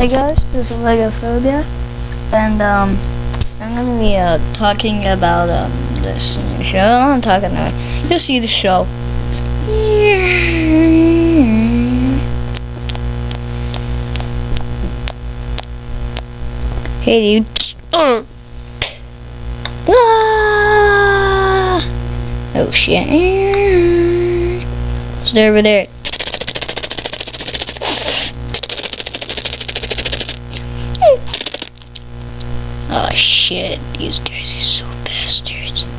Hey guys, this is LEGOfobia, and um, I'm gonna be uh, talking about um, this new show. I'm not talking about You'll see the show. Hey dude. Ah! Oh shit. Stay over there. Oh shit, these guys are so bastards.